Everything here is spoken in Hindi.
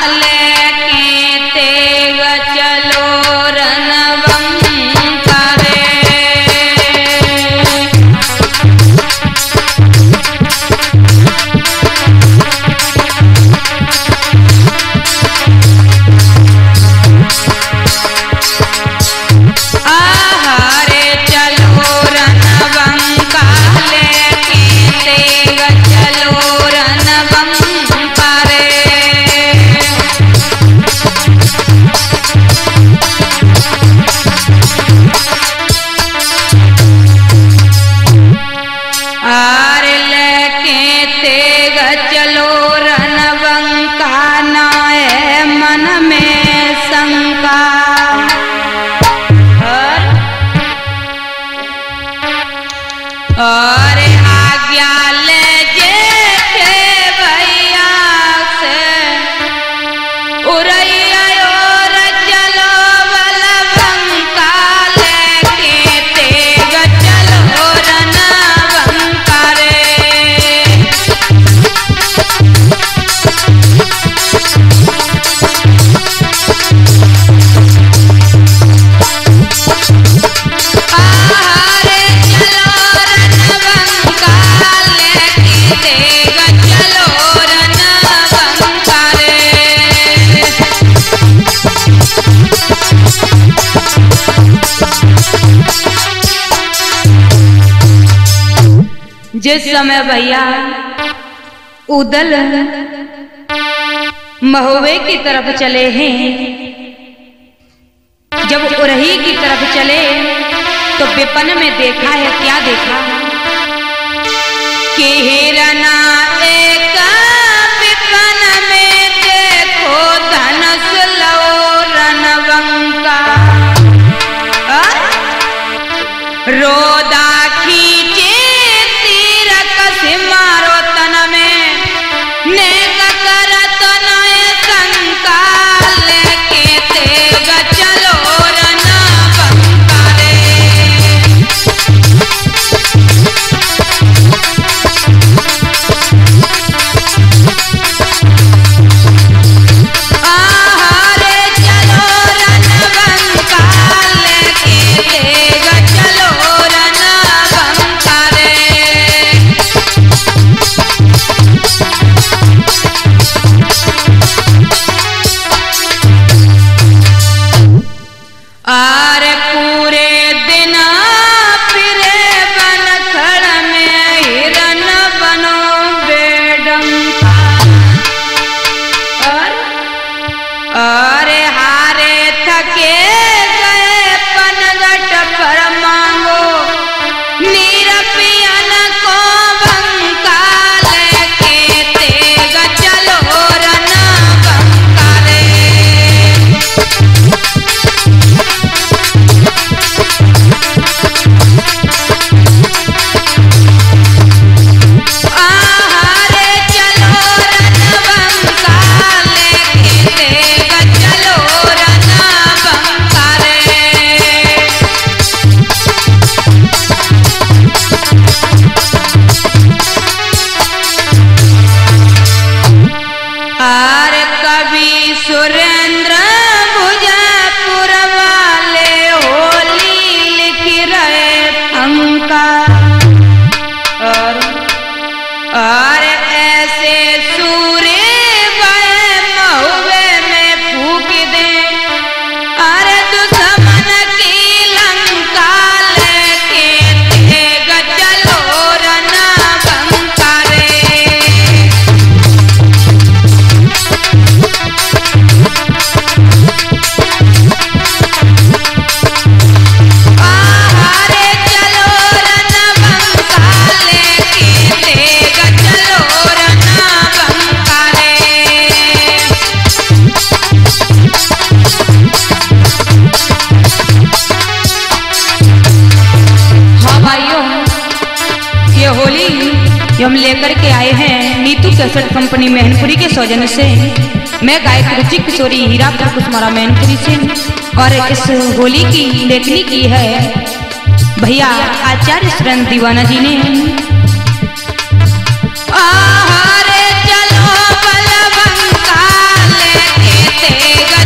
അല്ലേ por ahí. जिस समय भैया उदल महोबे की तरफ़ चले हैं, जब उरही की तरफ़ चले तो विपन में देखा है, क्या देखा? कि हिरना एक Bye. लेकर के आए हैं। नीतू कैसेट कंपनी मेहनपुरी के सौजन से। मैं गायक रुचि किशोरी हीरापुर कुशमारा मेहनपुरी से। और इस होली की लेखनी की है। भैया आचार्य शरण दीवाना जी ने। आहारे चलो लेके